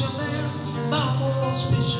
Fisherman, my old.